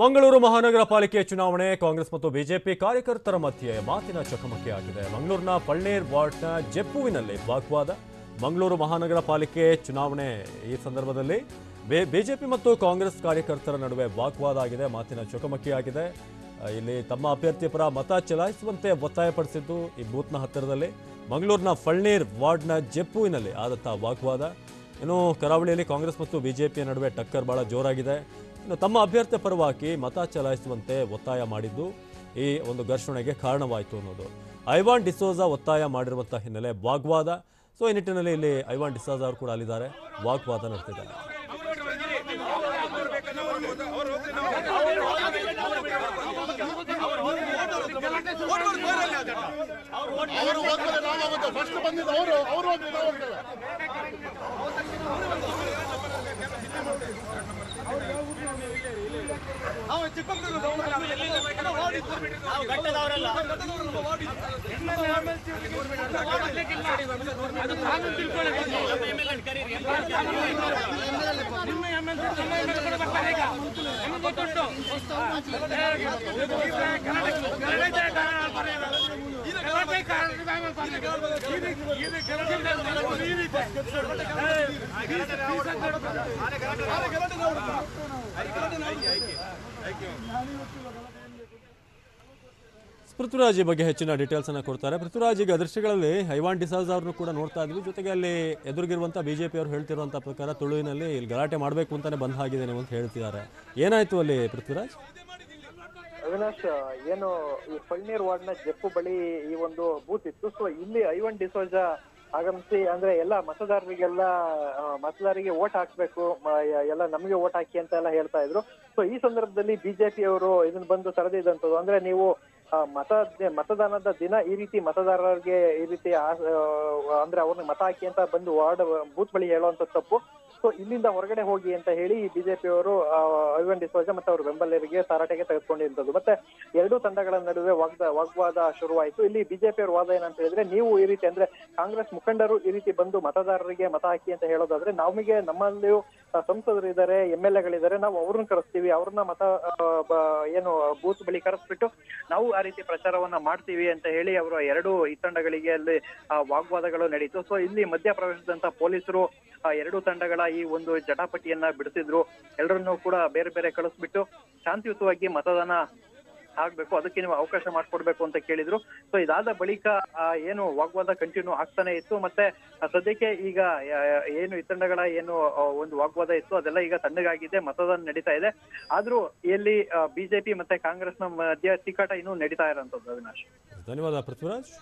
ಮಂಗಳೂರು ಮಹಾನಗರ ಪಾಲಿಕೆ ಚುನಾವಣೆ, ಕಾಂಗ್ರೆಸ್ ಮತ್ತು ಬಿಜೆಪಿ ಕಾರ್ಯಕರ್ತರ ಮಧ್ಯೆ ಮಾತಿನ ಚಕಮಕಿ ಆಗಿದೆ. ಮಂಗಳೂರಿನ ಪಳ್ನೇರ್ ವಾರ್ಡ್ನ ಜೆಪ್ಪುವಿನಲ್ಲಿ ವಾಗ್ವಾದ. ಮಂಗಳೂರು ಮಹಾನಗರ ಪಾಲಿಕೆ ಚುನಾವಣೆ. ಈ ಸಂದರ್ಭದಲ್ಲಿ ಬಿಜೆಪಿ ಮತ್ತು ಕಾಂಗ್ರೆಸ್ ಕಾರ್ಯಕರ್ತರ ನಡುವೆ ವಾಗ್ವಾದ ಆಗಿದೆ, ಮಾತಿನ ಚಕಮಕಿ ಆಗಿದೆ. ಇಲ್ಲಿ ತಮ್ಮ ಅಭ್ಯರ್ಥಿ ಪರ ಮತ ಚಲಾಯಿಸುವಂತೆ ಒತ್ತಾಯಪಡಿಸಿದ್ದು ಈ ಬೂತ್ನ ಹತ್ತಿರದಲ್ಲಿ ಮಂಗಳೂರಿನ ಫಳ್ನೀರ್ ವಾರ್ಡ್ನ ಜೆಪ್ಪುವಿನಲ್ಲಿ ಆದಂತಹ ವಾಗ್ವಾದ. ಇನ್ನು ಕರಾವಳಿಯಲ್ಲಿ ಕಾಂಗ್ರೆಸ್ ಮತ್ತು ಬಿಜೆಪಿಯ ನಡುವೆ ಟಕ್ಕರ್ ಬಹಳ ಜೋರಾಗಿದೆ. ಇನ್ನು ತಮ್ಮ ಅಭ್ಯರ್ಥಿ ಪರವಾಗಿ ಮತ ಚಲಾಯಿಸುವಂತೆ ಒತ್ತಾಯ ಮಾಡಿದ್ದು ಈ ಒಂದು ಘರ್ಷಣೆಗೆ ಕಾರಣವಾಯಿತು ಅನ್ನೋದು. ಐವಾನ್ ಡಿಸೋಜಾ ಒತ್ತಾಯ ಮಾಡಿರುವಂತಹ ಹಿನ್ನೆಲೆ ವಾಗ್ವಾದ. ಸೊ, ಈ ನಿಟ್ಟಿನಲ್ಲಿ ಇಲ್ಲಿ ಐವಾನ್ ಡಿಸೋಜಾ ಅವರು ಕೂಡ ಅಲ್ಲಿದ್ದಾರೆ. ವಾಗ್ವಾದ ನಡೆಸಿದ್ದಾರೆ ಅವರು ಹೋಗ್ತಾರೆ ನಾವು ಹೋಗುತ್ತೆ ಫಸ್ಟ್ ಬಂದಿದ್ದು ಅವರು ಅವರು ಹೋಗ್ಲಿ ನಾವು ಹೋಗ್ತೇವೆ ಪೃಥ್ವಿರಾಜ್ ಬಗ್ಗೆ ಹೆಚ್ಚಿನ ಡೀಟೇಲ್ಸ್ ಅನ್ನ ಕೊಡ್ತಾರೆ. ಪೃಥ್ವಿರಾಜ್, ಈಗ ದೃಶ್ಯಗಳಲ್ಲಿ ಐವಾನ್ ಡಿಸಾಜ್ ಅವ್ರನ್ನು ಕೂಡ ನೋಡ್ತಾ ಇದ್ವಿ. ಜೊತೆಗೆ ಅಲ್ಲಿ ಎದುರಿಗಿರುವಂತ ಬಿಜೆಪಿ ಅವರು ಹೇಳ್ತಿರುವಂಥ ಪ್ರಕಾರ ತುಳುವಿನಲ್ಲಿ ಇಲ್ಲಿ ಗಲಾಟೆ ಮಾಡಬೇಕು ಅಂತಾನೆ ಬಂದ್ ಆಗಿದೆ ನೀವು ಅಂತ ಹೇಳ್ತಿದ್ದಾರೆ. ಏನಾಯ್ತು ಅಲ್ಲಿ ಪೃಥ್ವಿರಾಜ್? ಅವಿನಾಶ್, ಏನು ಈ ಪಳ್ನೀರ್ ವಾರ್ಡ್ನ ಜಪ್ಪು ಬಳಿ ಈ ಒಂದು ಬೂತ್ ಇತ್ತು. ಸೊ ಇಲ್ಲಿ ಐವನ್ ಡಿಸೋಜ ಆಗಮಿಸಿ, ಅಂದ್ರೆ ಎಲ್ಲ ಮತದಾರರಿಗೆಲ್ಲ ಮತದಾರರಿಗೆ ಓಟ್ ಹಾಕ್ಬೇಕು ಎಲ್ಲ ನಮಗೆ ಓಟ್ ಹಾಕಿ ಅಂತ ಎಲ್ಲ ಹೇಳ್ತಾ ಇದ್ರು. ಸೊ ಈ ಸಂದರ್ಭದಲ್ಲಿ ಬಿಜೆಪಿ ಅವರು ಇದನ್ನ ಬಂದು ತಡೆದಿದ್ದಂಥದ್ದು ಅಂದ್ರೆ ನೀವು ಮತ ಮತದಾನದ ದಿನ ಈ ರೀತಿ ಮತದಾರರಿಗೆ ಈ ರೀತಿ ಅಂದ್ರೆ ಅವ್ರನ್ನ ಮತ ಹಾಕಿ ಅಂತ ಬಂದು ವಾರ್ಡ್, ಬೂತ್ ಬಳಿ ಹೇಳುವಂತ ತಪ್ಪು. ಸೊ ಇಲ್ಲಿಂದ ಹೊರಗಡೆ ಹೋಗಿ ಅಂತ ಹೇಳಿ ಬಿಜೆಪಿ ಅವರು ಐವನ್ ಡಿಸೋಜ ಮತ್ತೆ ಅವ್ರ ಬೆಂಬಲಿಗರಿಗೆ ತರಾಟೆಗೆ ತೆಗೆದುಕೊಂಡಿರುವಂತದ್ದು. ಮತ್ತೆ ಎರಡೂ ತಂಡಗಳ ನಡುವೆ ವಾಗ್ದ, ವಾಗ್ವಾದ ಶುರುವಾಯಿತು. ಇಲ್ಲಿ ಬಿಜೆಪಿ ಅವರ ವಾದ ಏನಂತ ಹೇಳಿದ್ರೆ, ನೀವು ಈ ರೀತಿ ಅಂದ್ರೆ ಕಾಂಗ್ರೆಸ್ ಮುಖಂಡರು ಈ ರೀತಿ ಬಂದು ಮತದಾರರಿಗೆ ಮತ ಹಾಕಿ ಅಂತ ಹೇಳೋದಾದ್ರೆ, ನಮಗೆ, ನಮ್ಮಲ್ಲಿಯೂ ಸಂಸದರಿದ್ದಾರೆ ಎಂ ಎಲ್ ಎಗಳಿದ್ದಾರೆ, ನಾವು ಅವ್ರನ್ನ ಕರೆಸ್ತೀವಿ, ಅವ್ರನ್ನ ಮತ ಏನು, ಬೂತ್ ಬಳಿ ಕರೆಸ್ಬಿಟ್ಟು ನಾವು ರೀತಿ ಪ್ರಚಾರವನ್ನ ಮಾಡ್ತೀವಿ ಅಂತ ಹೇಳಿ ಅವರು ಎರಡು ಈ ತಂಡಗಳಿಗೆ ಅಲ್ಲಿ ವಾಗ್ವಾದಗಳು ನಡೀತು. ಸೊ ಇಲ್ಲಿ ಮಧ್ಯ ಪ್ರವೇಶದಂತ ಪೊಲೀಸರು ಎರಡು ತಂಡಗಳ ಈ ಒಂದು ಜಟಾಪಟಿಯನ್ನ ಬಿಡಿಸಿದ್ರು. ಎಲ್ಲರನ್ನೂ ಕೂಡ ಬೇರೆ ಬೇರೆ ಕಳಿಸ್ಬಿಟ್ಟು ಶಾಂತಿಯುತವಾಗಿ ಮತದಾನ ಆಗ್ಬೇಕು, ಅದಕ್ಕೆ ನೀವು ಅವಕಾಶ ಮಾಡ್ಕೊಡ್ಬೇಕು ಅಂತ ಕೇಳಿದ್ರು. ಸೊ ಇದಾದ ಬಳಿಕ ಏನು ವಾಗ್ವಾದ ಕಂಟಿನ್ಯೂ ಆಗ್ತಾನೆ ಇತ್ತು. ಮತ್ತೆ ಸದ್ಯಕ್ಕೆ ಈಗ ಏನು ಈ ತಂಡಗಳ ಏನು ಒಂದು ವಾಗ್ವಾದ ಇತ್ತು, ಅದೆಲ್ಲ ಈಗ ತಣ್ಣಗಾಗಿದೆ, ಮತದಾನ ನಡೀತಾ ಇದೆ. ಆದ್ರೂ, ಇಲ್ಲಿ ಬಿಜೆಪಿ ಮತ್ತೆ ಕಾಂಗ್ರೆಸ್ನ ಮಧ್ಯ ತಿಕ್ಕಾಟ ಇನ್ನೂ ನಡೀತಾ ಇರೋಂಥದ್ದು, ಅವಿನಾಶ್. ಧನ್ಯವಾದ ಪೃಥ್ವಿರಾಜ್.